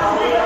Amen.